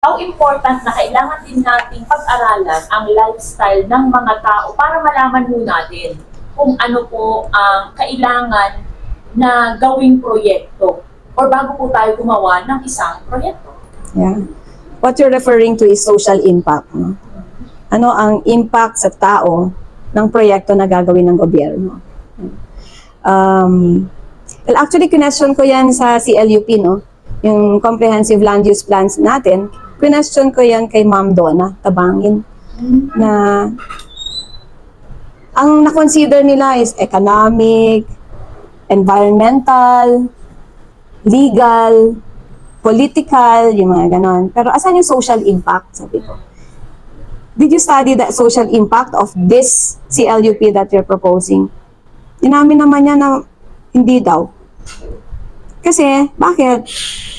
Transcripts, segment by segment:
how important na kailangan din nating pag-aralan ang lifestyle ng mga tao para malaman mo natin kung ano po ang kailangan na gawing proyekto or bago po tayo gumawa ng isang proyekto. Yeah. What you're referring to is social impact. No? Ano ang impact sa tao ng proyekto na gagawin ng gobyerno? Um, well, actually, kinestyon ko yan sa CLUP, no? Yung comprehensive land use plans natin. Kinestyon ko yan kay Ma'am Donna Tabangin na ang na-consider nila is economic, environmental, legal, political, yung mga ganon. Pero asan yung social impact, sabi ko? Did you study the social impact of this CLUP that you're proposing? Inamin naman niya na hindi daw. Kasi, bakit?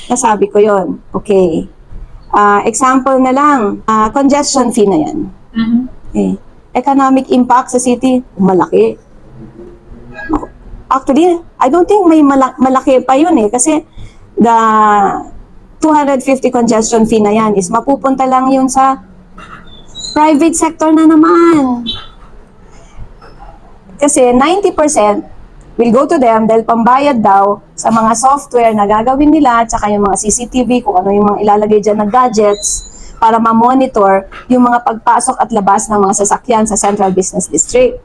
Nasabi ko yon Okay. Ah, example na lang, ah, congestion fee na yan. Okay. Economic impact sa city, malaki. Actually, I don't think may mala- malaki pa yun eh. Kasi the 250 congestion fee na yan is mapupunta lang yun sa private sector na naman. Kasi 90% will go to them dahil pambayad daw sa mga software na gagawin nila tsaka yung mga CCTV, kung ano yung mga ilalagay dyan na gadgets para ma-monitor yung mga pagpasok at labas ng mga sasakyan sa Central Business District.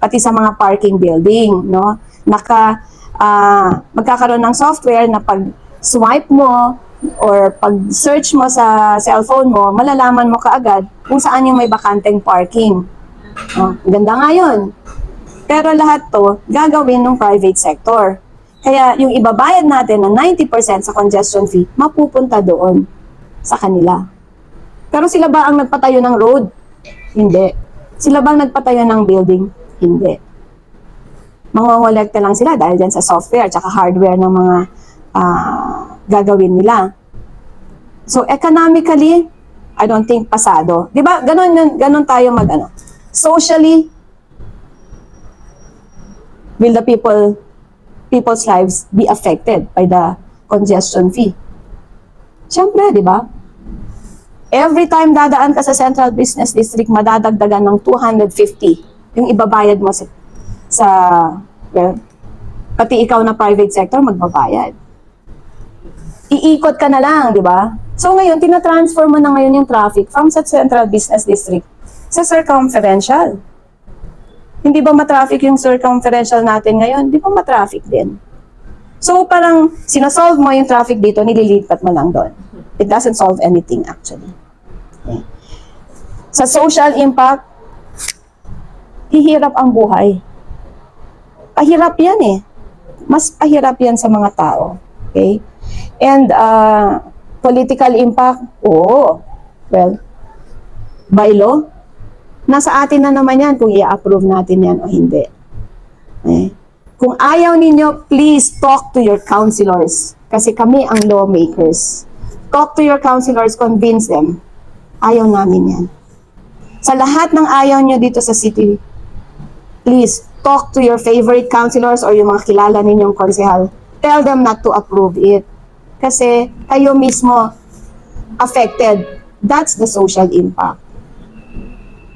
Pati sa mga parking building, no? Naka, ah, magkakaroon ng software na pag swipe mo or pag search mo sa cellphone mo, malalaman mo kaagad kung saan yung may bakanteng parking. Oh, ganda nga yun. Pero lahat to, gagawin ng private sector. Kaya yung ibabayad natin na 90% sa congestion fee, mapupunta doon sa kanila. Pero sila ba ang nagpatayo ng road? Hindi. Sila ba ang nagpatayo ng building? Hindi. Mangongolekta lang sila dahil dyan sa software at hardware ng mga ah, gagawin nila. So economically, I don't think pasado. 'Di ba? Ganon ganon tayo mag ano. Socially, will the people people's lives be affected by the congestion fee? Siyempre, di ba? Every time dadaan ka sa Central Business District, madadagdagan ng 250 yung ibabayad mo sa, sa well, pati ikaw na private sector magbabayad. Iikot ka na lang, di ba? So ngayon, tinatransfer mo na ngayon yung traffic from sa Central Business District sa circumferential. Hindi ba matraffic yung circumferential natin ngayon? Di ba matraffic din? So parang sinasolve mo yung traffic dito, nililipat mo lang doon. It doesn't solve anything actually. Okay. Sa social impact, hihirap ang buhay. Pahirap yan eh. Mas pahirap yan sa mga tao. Okay? And uh, political impact, oo. Well, by law, nasa atin na naman yan kung i-approve natin yan o hindi. Okay? Kung ayaw ninyo, please talk to your counselors. Kasi kami ang lawmakers. Talk to your counselors, convince them. Ayaw namin yan. Sa lahat ng ayaw nyo dito sa city, please talk to your favorite counselors or yung mga kilala ninyong konsehal. Tell them not to approve it. Kasi kayo mismo affected. That's the social impact.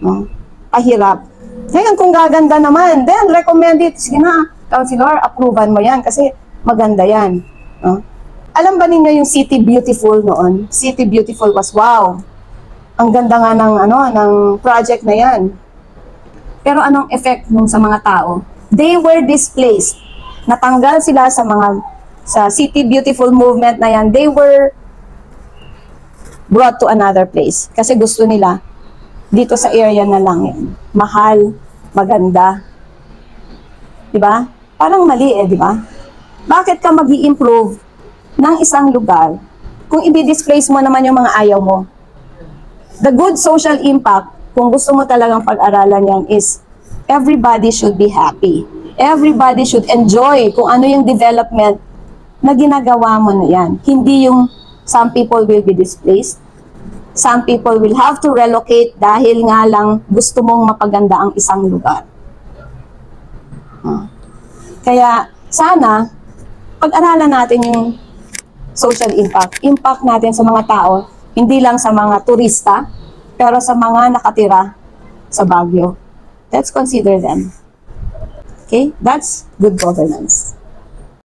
No? Pahirap. Ngayon, kung gaganda naman, then recommend it. Sige na, counselor, approvean mo yan kasi maganda yan. No? Alam ba ninyo yung City Beautiful noon? City Beautiful was wow. Ang ganda nga ng ano ng project na yan. Pero anong effect nung sa mga tao? They were displaced. Natanggal sila sa mga sa City Beautiful movement na yan. They were brought to another place kasi gusto nila dito sa area na lang yan. Mahal, maganda. 'Di ba? Parang mali eh, 'di ba? Bakit ka mag improve ng isang lugar kung i-displace mo naman yung mga ayaw mo? The good social impact, kung gusto mo talagang pag-aralan yan, is everybody should be happy. Everybody should enjoy kung ano yung development na ginagawa mo na yan. Hindi yung some people will be displaced, some people will have to relocate dahil nga lang gusto mong mapaganda ang isang lugar. Ah. Kaya sana pag-aralan natin yung social impact, impact natin sa mga tao Hindi lang sa mga turista, pero sa mga nakatira sa Baguio. Let's consider them. Okay? That's good governance.